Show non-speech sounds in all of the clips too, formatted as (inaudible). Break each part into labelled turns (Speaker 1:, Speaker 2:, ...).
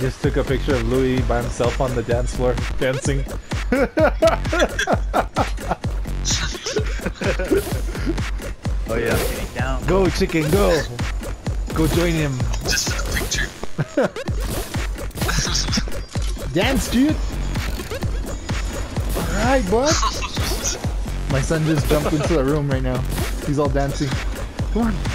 Speaker 1: Just took a picture of Louis by himself on the dance floor dancing.
Speaker 2: oh yeah, getting down.
Speaker 1: Go chicken, go! Go join him.
Speaker 3: Just for the picture.
Speaker 1: Dance, dude! Alright, bud! (laughs) My son just jumped into the room right now. He's all dancing. Come on.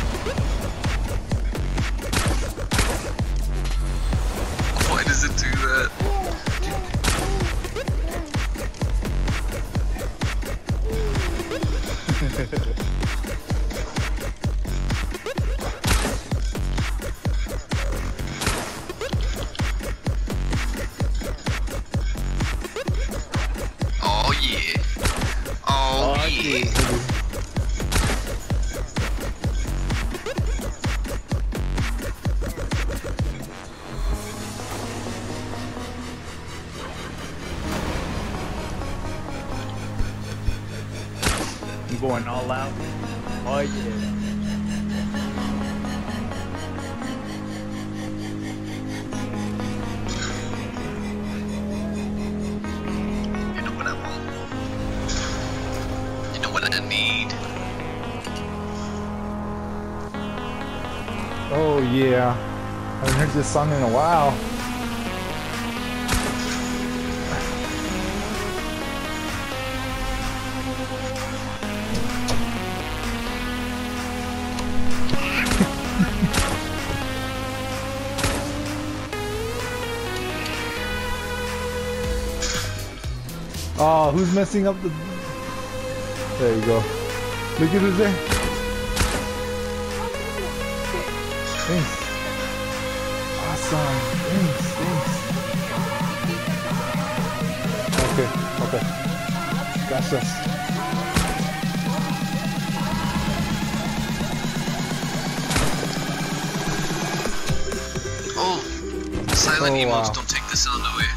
Speaker 2: Going all out. Oh yeah.
Speaker 1: Oh yeah. I haven't heard this song in a while. Oh, who's messing up the... There you go. Look at who's there. Thanks. Awesome. Thanks, thanks. Okay, okay. Gotcha.
Speaker 3: Oh, silent
Speaker 1: Oh,
Speaker 3: emotes
Speaker 1: wow.
Speaker 3: don't take the sound away.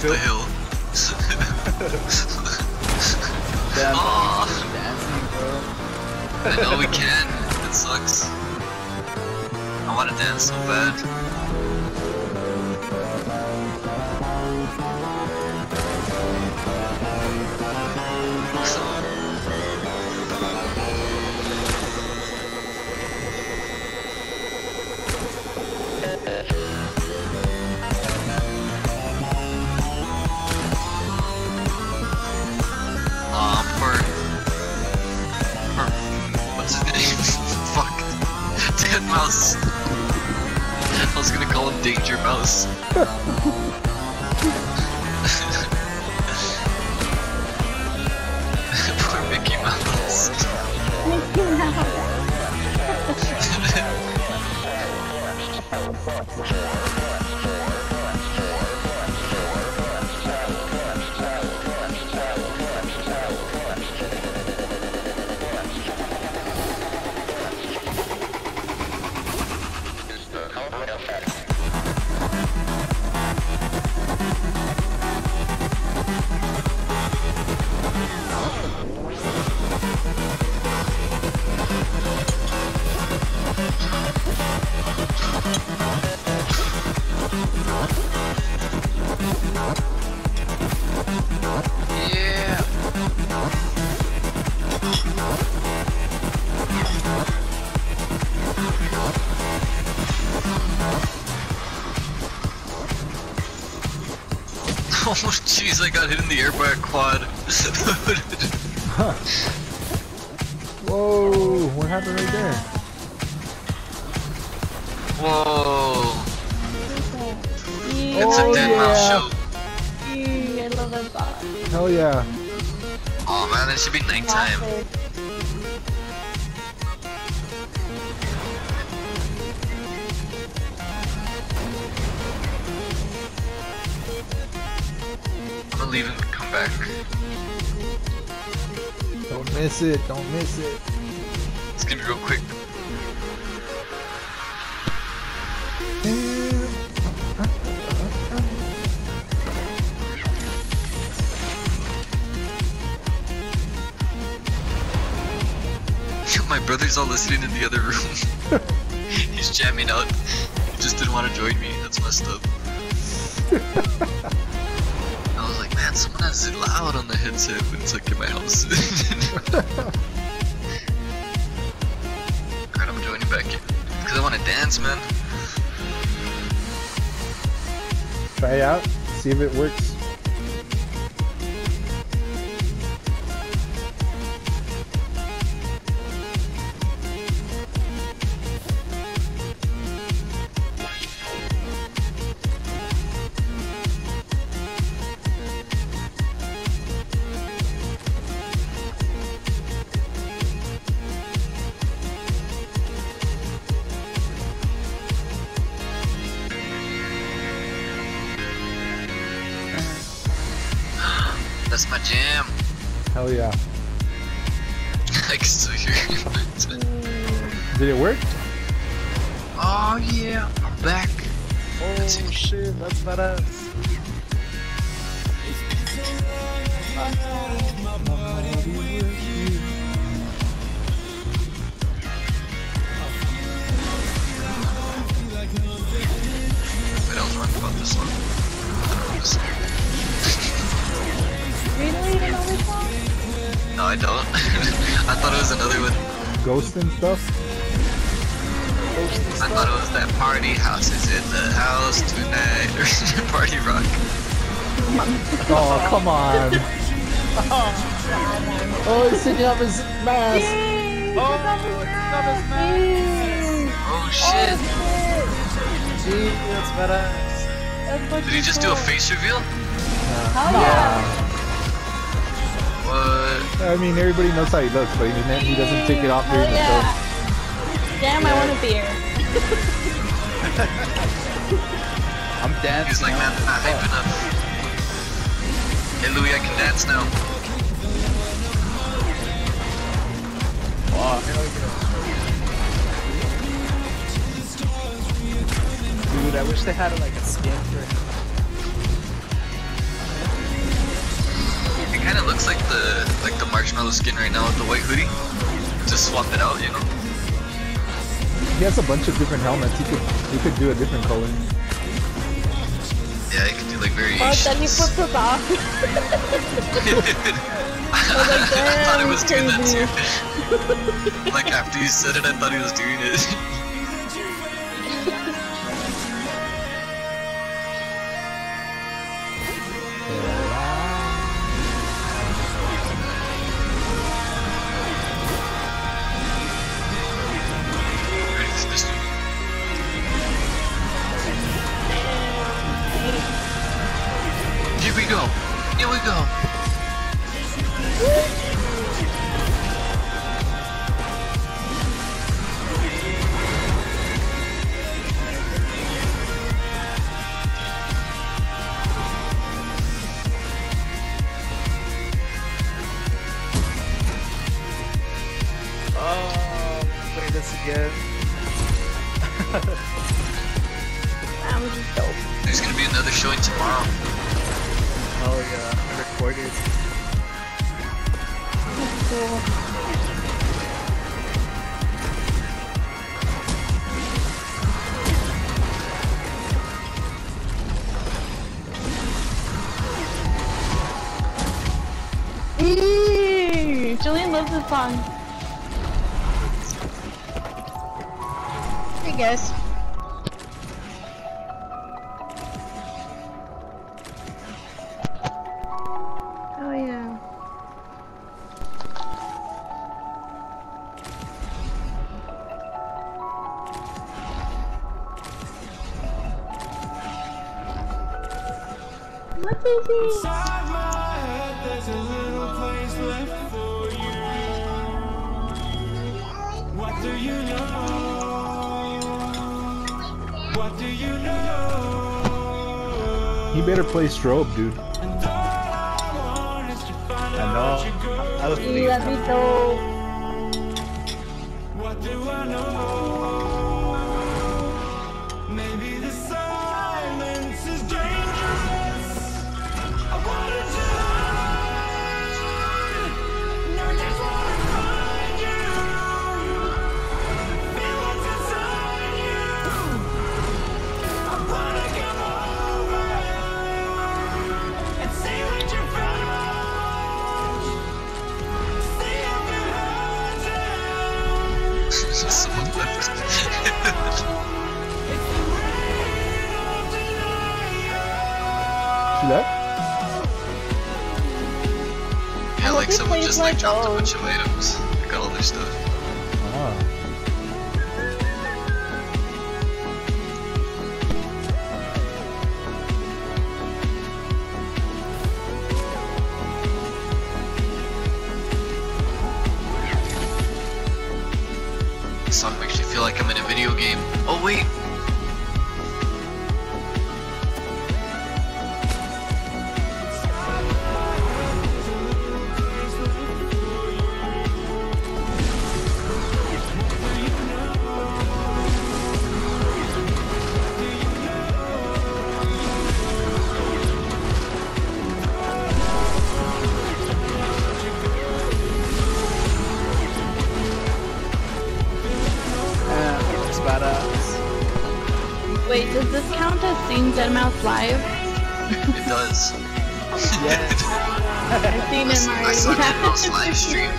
Speaker 3: Took off the hill.
Speaker 2: Damn, (laughs)
Speaker 3: Aw.
Speaker 2: dancing, bro.
Speaker 3: I know we (laughs) can. It sucks. I want to dance so bad. close. Poor Mickey Mouse. Mickey (laughs) Mouse. Oh jeez, I got hit in the air by a quad. (laughs)
Speaker 1: Whoa, what happened right there?
Speaker 3: Whoa.
Speaker 4: Ew,
Speaker 3: It's
Speaker 1: Oh,
Speaker 3: a dead
Speaker 1: yeah.
Speaker 3: mouse show.
Speaker 4: ew, I love that song.
Speaker 1: Hell yeah.
Speaker 3: Oh man, it should be nighttime. Leave and come back.
Speaker 1: Don't miss it, don't miss it.
Speaker 3: It's gonna be real quick. (laughs) My brother's all listening in the other room. (laughs) He's jamming out. He just didn't want to join me. That's messed up. (laughs) Man, someone has it loud on the headset when it's like in my house. Alright, I'm joining back in. Because I want to dance, man.
Speaker 1: Try it out, see if it works.
Speaker 3: That's my jam.
Speaker 1: Hell yeah. (laughs)
Speaker 3: I can still hear you. (laughs)
Speaker 1: Did it work?
Speaker 3: oh yeah, I'm back.
Speaker 2: Oh shit, that's badass.
Speaker 3: I was wrong about this one. I don't. (laughs) I thought it was another one.
Speaker 1: Ghost and stuff?
Speaker 3: I thought it was that party house is in the house tonight. or (laughs) party rock. (laughs)
Speaker 1: Oh, come on. Oh, he's taking off his mask.
Speaker 4: Yay!
Speaker 2: Oh,
Speaker 4: it's up his
Speaker 2: it's
Speaker 4: mouth.
Speaker 2: up.
Speaker 4: Yay!
Speaker 3: Oh
Speaker 4: Oh,
Speaker 3: shit.
Speaker 4: shit.
Speaker 2: Gee, that's badass.
Speaker 3: Did he just do a face reveal?
Speaker 4: Hell yeah.
Speaker 3: What?
Speaker 1: I mean, everybody knows how he looks, but he, he doesn't take it off
Speaker 4: Hell
Speaker 1: during the
Speaker 4: yeah.
Speaker 1: show.
Speaker 4: Damn, I want a beer. (laughs)
Speaker 2: I'm dancing.
Speaker 3: He's like, man, not hype enough. Hey Louis, I can dance now.
Speaker 2: Oh, hell yeah. Dude, I wish they had like a skin for him.
Speaker 3: Kind of looks like the like the marshmallow skin right now with the white hoodie. Just swap it out, you know.
Speaker 1: He has a bunch of different helmets. He could he could do a different color.
Speaker 3: Yeah, you could do like
Speaker 4: Oh,
Speaker 3: variations.
Speaker 4: then he flips us off. (laughs)
Speaker 3: I thought he was doing that too. (laughs) like after you said it, I thought he was doing it. (laughs) on. Hey guys.
Speaker 2: Oh yeah.
Speaker 4: What is
Speaker 5: it?
Speaker 1: He better play strobe, dude.
Speaker 5: And all I want is to find
Speaker 2: I
Speaker 5: out
Speaker 2: know.
Speaker 5: what you go.
Speaker 2: I was thinking
Speaker 4: That'd be dope.
Speaker 5: What do I know? Just
Speaker 3: like dropped a bunch of items. I Got all their stuff.
Speaker 1: Ah.
Speaker 3: This song makes me feel like I'm in a video game. Oh wait,
Speaker 4: seeing Dead live?
Speaker 3: it does.
Speaker 2: Yes. (laughs)
Speaker 4: I've seen him
Speaker 3: I saw
Speaker 4: Deadmau5 (laughs)
Speaker 3: live stream.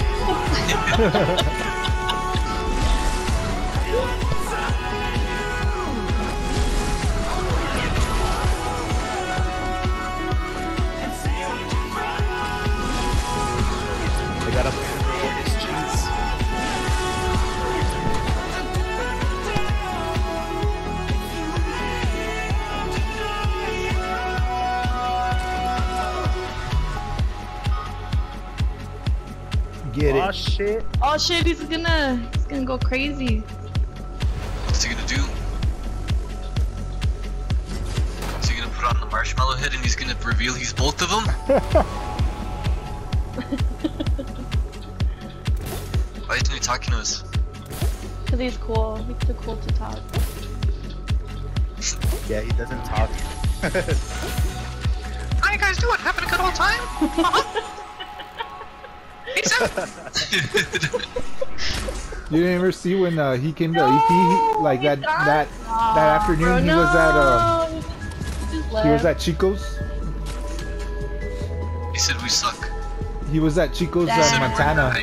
Speaker 3: (laughs)
Speaker 2: shit.
Speaker 4: oh shit, he's gonna, he's gonna go crazy.
Speaker 3: What's he gonna do? Is he gonna put on the marshmallow head and he's gonna reveal he's both of them? (laughs) Why isn't he talking to us?
Speaker 4: Cause he's cool. He's too cool to talk.
Speaker 2: Yeah, he doesn't talk. (laughs)
Speaker 3: How you guys doing? Having a good old time? (laughs)
Speaker 1: You didn't ever see when uh, he came to EP, he, like that that that afternoon he was at uh, he was at Chico's.
Speaker 3: he said we suck.
Speaker 1: He was at Chico's
Speaker 4: Damn.
Speaker 1: uh, Montana.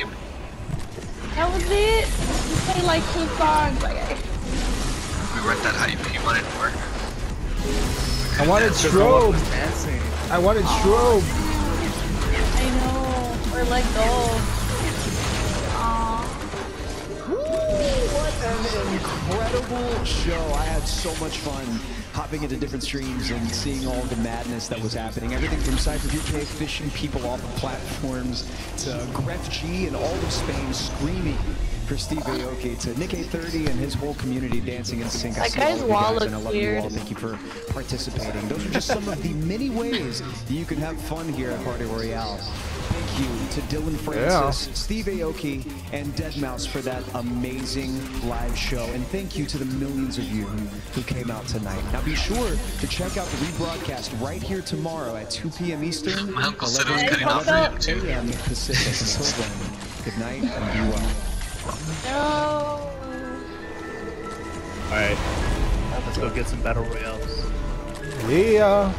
Speaker 4: That was it. He played like two songs. Like, I-
Speaker 3: We weren't that hype. He wanted more.
Speaker 1: I wanted
Speaker 2: Because no one
Speaker 1: strobe. I wanted strobe.
Speaker 4: I know. Or let go. Aw.
Speaker 6: What an incredible show. I had so much fun hopping into different streams and seeing all the madness that was happening. Everything from CypherPK fishing people off of platforms to Grefg and all of Spain screaming for Steve Aoki to NickEh30 and his whole community dancing in sync. I
Speaker 4: That
Speaker 6: see all
Speaker 4: guy's
Speaker 6: you
Speaker 4: wall
Speaker 6: guys, and I
Speaker 4: looks
Speaker 6: love you all. Thank you for participating. Those are just some of the many ways that you can have fun here at Party Royale. Thank you to Dillon Francis, Steve Aoki, and Deadmau5 for that amazing live show. And thank you to the millions of you who came out tonight. Now be sure to check out the rebroadcast right here tomorrow at 2 p.m. Eastern,
Speaker 3: My uncle said it was
Speaker 6: 11
Speaker 3: cutting off for him too.
Speaker 6: a.m. Pacific. Until then, good night and be well.
Speaker 4: No.
Speaker 2: Alright. Let's go get some battle royales.
Speaker 1: Yeah.